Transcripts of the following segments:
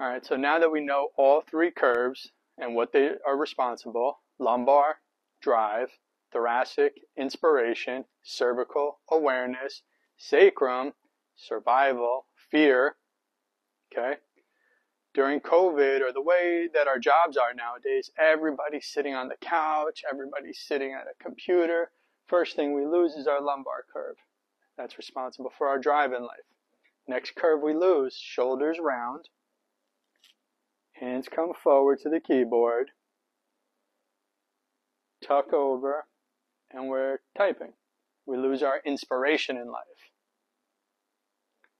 All right, so now that we know all three curves and what they are responsible, lumbar, drive, thoracic, inspiration, cervical, awareness, sacrum, survival, fear, okay? During COVID or the way that our jobs are nowadays, everybody's sitting on the couch, everybody's sitting at a computer. First thing we lose is our lumbar curve. That's responsible for our drive in life. Next curve we lose, shoulders round, hands come forward to the keyboard, tuck over, and we're typing. We lose our inspiration in life.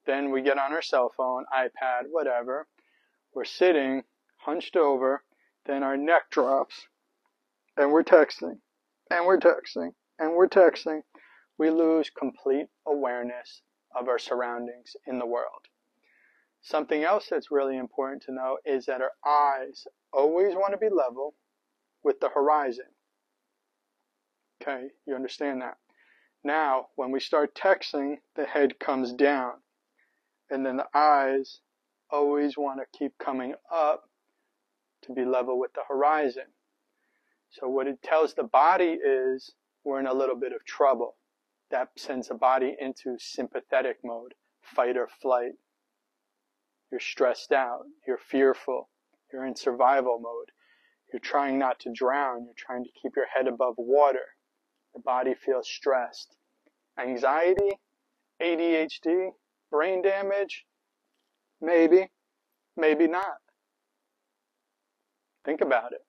Then we get on our cell phone, iPad, whatever. We're sitting hunched over, then our neck drops, and we're texting, and we're texting, and we're texting. We lose complete awareness of our surroundings in the world. Something else that's really important to know is that our eyes always want to be level with the horizon. Okay, you understand that. Now, when we start texting, the head comes down, and then the eyes always want to keep coming up to be level with the horizon. So, what it tells the body is we're in a little bit of trouble. That sends the body into sympathetic mode, fight or flight. You're stressed out, you're fearful, you're in survival mode. You're trying not to drown, you're trying to keep your head above water. The body feels stressed. Anxiety, ADHD, brain damage, maybe, maybe not. Think about it.